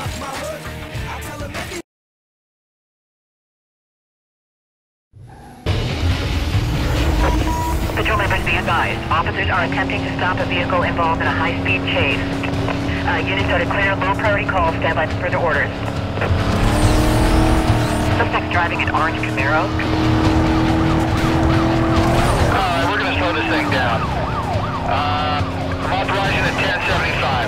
Patrol members be advised. Officers are attempting to stop a vehicle involved in a high-speed chase. Uh, units are to clear low-priority calls. Stand by for further orders. Suspect's driving an orange Camaro. Alright, uh, we're gonna slow this thing down. Uh, I'm authorizing a 1075.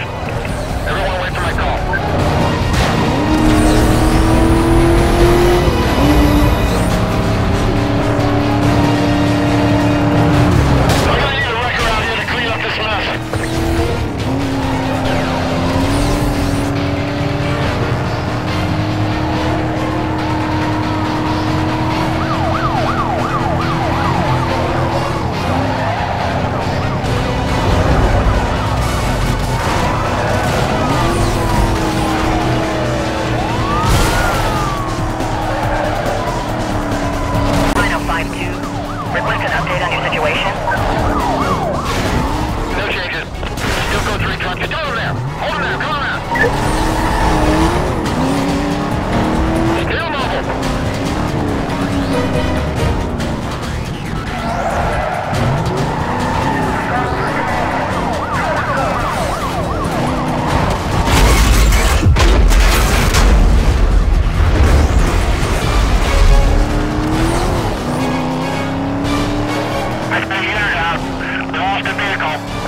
Lost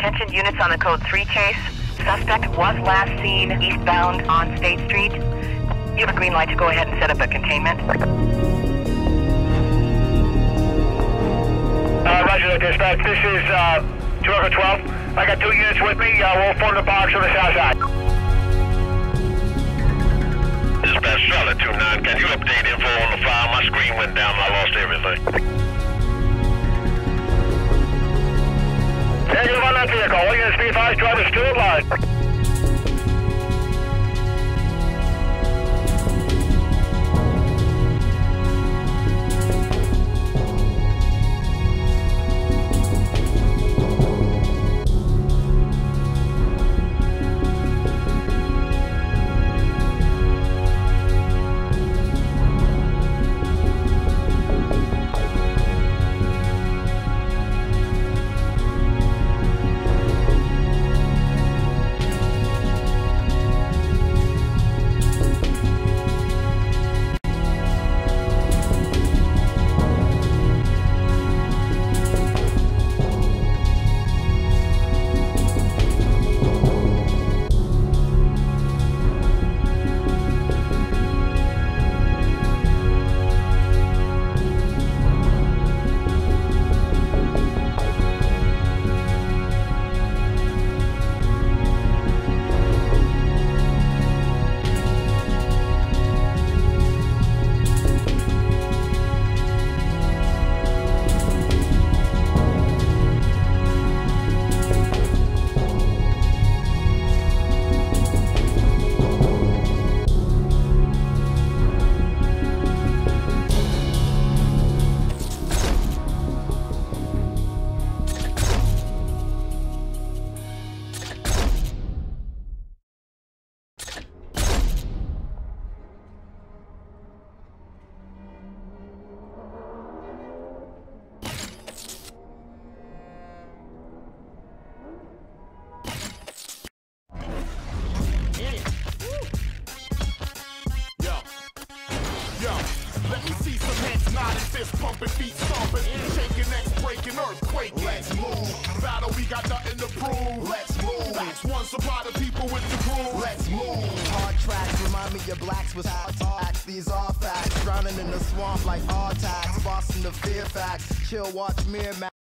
Attention units on the code 3 chase. Suspect was last seen eastbound on State Street. You have a green light to go ahead and set up a containment. Uh, Roger that, dispatch. This is, uh, 12. I got two units with me. Uh, we'll form the box on the south side. Dispatch, Charlotte 2-9. Can you update info on the file? My screen went down and I lost everything. That vehicle. All units be advised, driver still at line. Stomping, feet stomping, shaking, necks breaking, earthquaking. Let's move. Battle, we got nothing to prove. Let's move. That's one supply the people with the groove. Let's move. Hard tracks remind me of blacks with hard facts. These are facts. Drowning in the swamp like hard tax. Boston to Fairfax. Chill, watch me and